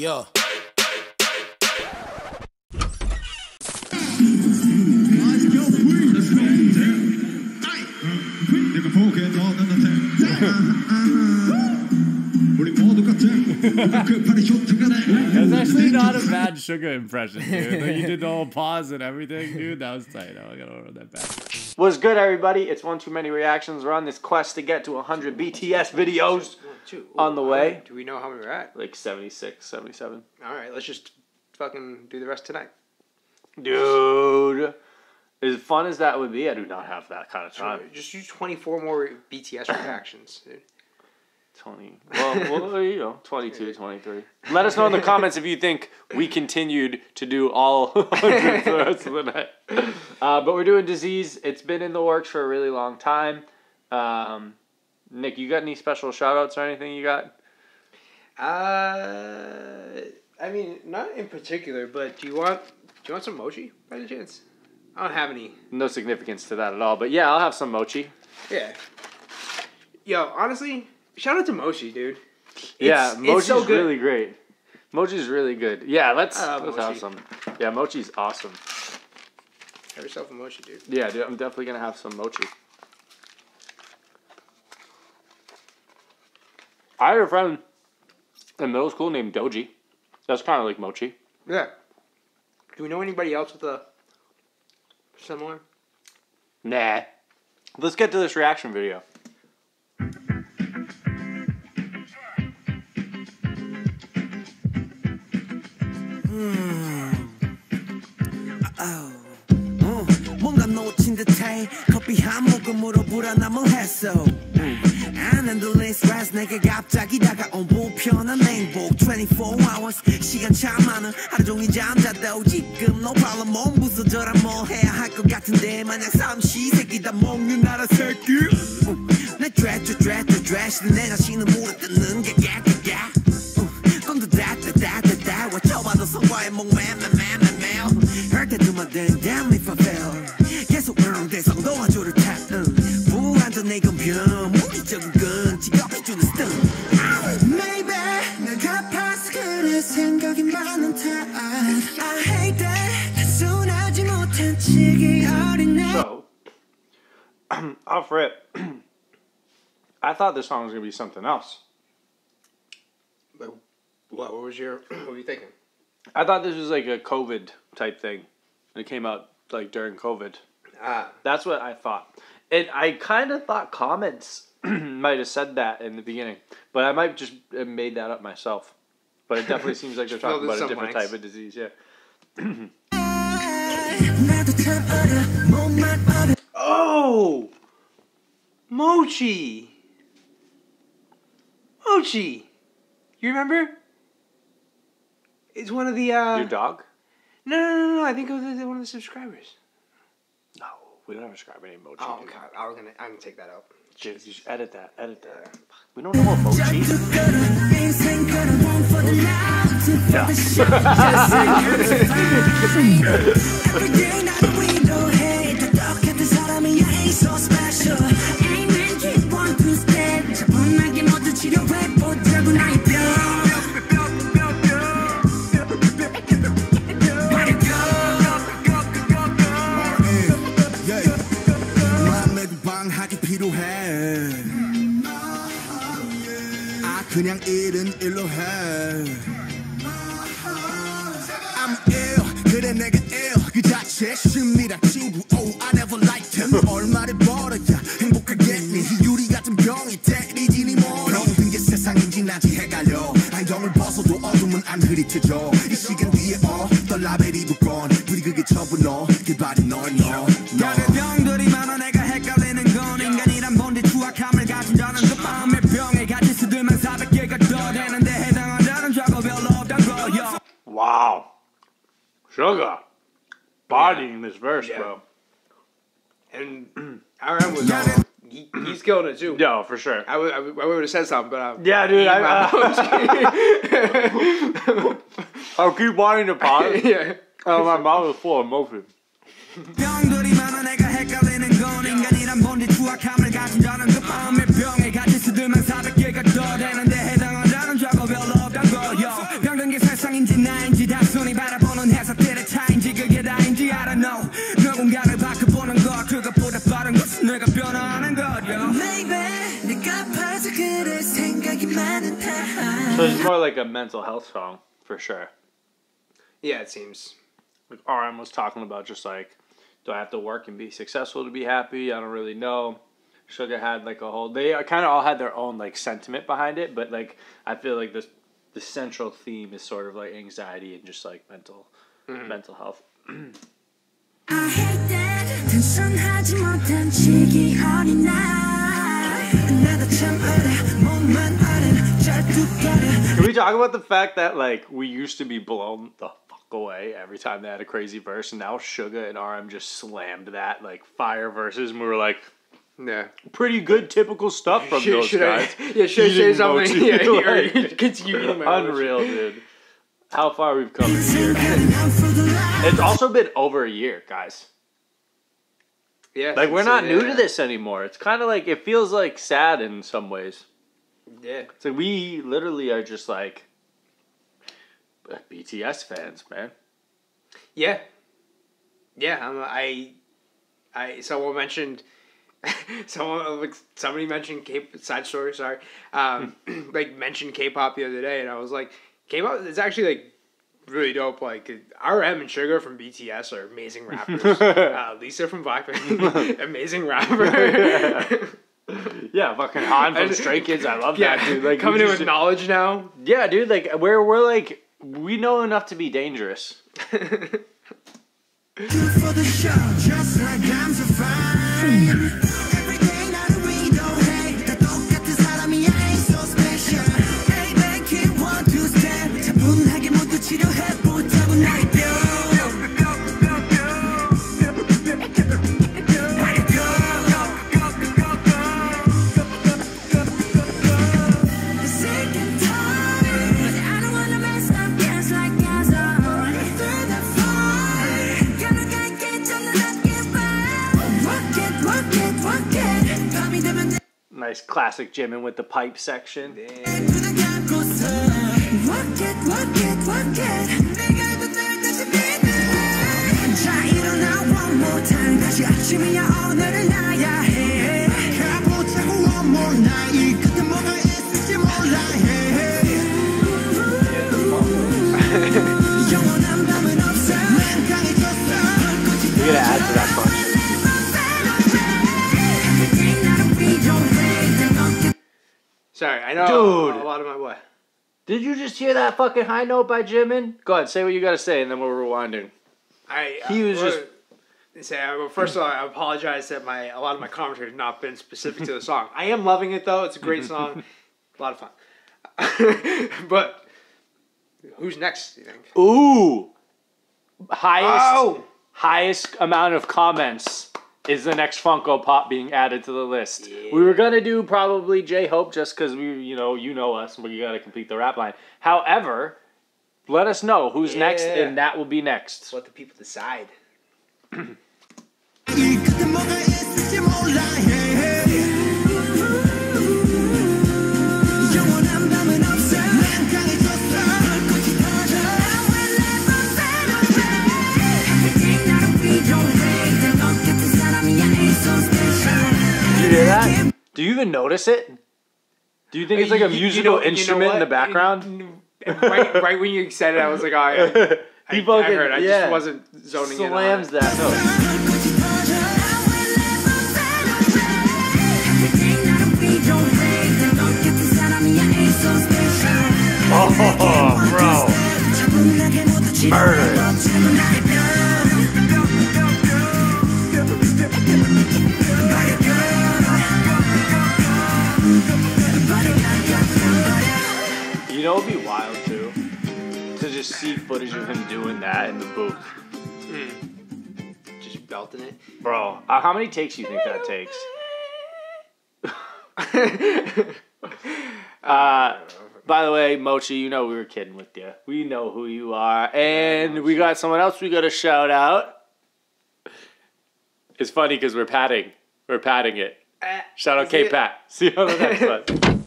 Yo. That's actually not a bad Suga impression, dude. You did the whole pause and everything, dude. That was tight. I gotta run that back. Was good, everybody? It's one too many reactions. We're on this quest to get to 100 BTS videos. Two. On the way. Do we know how many we're at? Like 76, 77. All right, let's just fucking do the rest tonight. Dude. As fun as that would be, I do not have that kind of time. Just use 24 more BTS reactions, dude. 20. Well, well, you know, 22, 23. Let us know in the comments if you think we continued to do all 100 the rest of the night. Uh, but we're doing Dis-ease. It's been in the works for a really long time. Um, Nick, you got any special shout outs or anything you got? Uh, I mean, not in particular, but do you want do you want some mochi by any chance? I don't have any. No significance to that at all. But yeah, I'll have some mochi. Yeah. Yo, honestly, shout out to Mochi, dude. yeah, it's mochi's so really great. Mochi's really good. Yeah, let's, love let's have mochi. some. Yeah, mochi's awesome. Have yourself a mochi, dude. Yeah, dude, I'm definitely gonna have some mochi. I had a friend in middle school named Doji. That's kind of like mochi. Yeah. Do we know anybody else with a similar? Nah. Let's get to this reaction video. 어, 뭔가 놓친 듯해 커피 한 모금으로 불안함을 했어 Endless stress 내게 갑자기 다가온 불편한 행복. 24 hours 시간 참 많아 하루 종일 잠자도 지금 no problem 몸 부서져라 뭐 해야 할 것 같은데. 마냥 삼시 새끼다 먹는 나라 새끼. 음, 내 드레스 드레스 드레스 내 자신을 물어뜯는 게 깨끗야 꽁도 다다다다다. 외쳐봐도 성과에 목매매매매매. 할 때도만 then damn if I fail. 계속 응대성 도와줘를 타 응. 불안전 내 건변 생각이 많은 탓 I hate that 단순하지 못한 치기 어린애 So, off rip, I thought this song was gonna be something else. But what, what was your what were you thinking? I thought this was like a COVID type thing. It came out like during COVID. Ah, That's what I thought. And I kind of thought comments might have said that in the beginning, but I might just have made that up myself. but it definitely seems like they're talking about a different mics. type of disease. Yeah. oh, Mochi. Mochi, you remember? It's one of the uh, your dog. No, no, no, no! I think it was one of the subscribers. No, we don't have a subscriber named Mochi. Oh god, I'm gonna, I'm gonna take that out. Dude, you should edit that. Edit that. We don't know what Mochi. 인 일은 일로 해. I'm ill. 그래 내가 ill. 그 자체 심리학 친구. Oh I never liked him. 얼마를 벌어야 행복하겠니? 유리 같은 병이 때리지 니 머리 병든 게 세상인지 나지 헷갈려. 안경을 벗어도 어둠은 안 흐릿해져. 이 시간 뒤에 어떤 라벨이 붙건. 불이 그게 전부 너그 발이 널 너. Wow. Suga. Bodying this verse, Yeah. bro. And I was on. He, he's killing it too. Yeah, for sure. I would, have said something, but I'm, Yeah, dude. I, I'll uh, oh, keep wanting to pause. yeah. Oh, my mouth is full of muffin. So it's more like a mental health song for sure. Yeah, it seems. Like RM was talking about just like, do I have to work and be successful to be happy? I don't really know. Suga had like a whole. They kind of all had their own like sentiment behind it, but like I feel like this the central theme is sort of like anxiety and just like mental mm-hmm. mental health. Can we talk about the fact that like we used to be blown the fuck away every time they had a crazy verse, and now Suga and RM just slammed that like fire verses, and we were like, Yeah. pretty good typical stuff from Should, those should guys. I? Yeah, should I say Eating something? mochi, Yeah, like- or continue my mochi. Unreal, dude. How far we've come in a year. I'm for the life It's also been over a year, guys. Yeah. Like we're so, not new yeah. to this anymore. It's kind of like it feels like sad in some ways. Yeah. It's like we literally are just like BTS fans, man. Yeah. Yeah. I'm, I. I. Someone mentioned. Someone like somebody mentioned K side story. Sorry, um, like mentioned K-pop the other day, and I was like, K-pop is actually like really dope. Like RM and Suga from BTS are amazing rappers. uh, Lisa from Blackpink, amazing rapper. Yeah, fucking Han from And- Stray Kids. I love yeah, that dude. Like coming we in with knowledge now. Yeah, dude. Like we're we're like we know enough to be dangerous. for the show just like I'm fine Nice classic Jimin with the pipe section. 눈 one more time. 다시 아침이야 오늘은 나야 해. 가보자고 one more night. 이 끝에 뭐가 있을지 몰라 해. 영원한 밤은 없어. 난 강해졌어. 불꽃이 We gotta add to that function. Sorry, I know Dude. a lot of my what. Did you just hear that fucking high note by Jimin? Go ahead, say what you gotta say, and then we're rewinding. I He was well, just- say well, first of all I apologize that my a lot of my commentary has not been specific to the song. I am loving it though. It's a great song, a lot of fun. but who's next? You think? Ooh, highest Oh, highest amount of comments is the next Funko Pop being added to the list. We were gonna do probably J Hope just because we, you know, you know us, we gotta complete the rap line. However, let us know who's next, and that will be next. let the people decide. that? Do you even notice it? Do you think it's like a You- you musical know- you know instrument in the background? right, right when you said it, I was like, oh, yeah. I, He I heard. I yeah. just wasn't zoning in on Slams that note. bro. Murder. You know, it'd be wild too to just see footage of him doing that in the booth. Mm. Just belting it, bro. Uh, how many takes do you think that takes? uh, uh by the way, Mochi, you know we were kidding with you. We know who you are, and we got someone else we got to shout out. It's funny because we're patting, we're patting it. Uh, shout out K Pat. See you on the next one.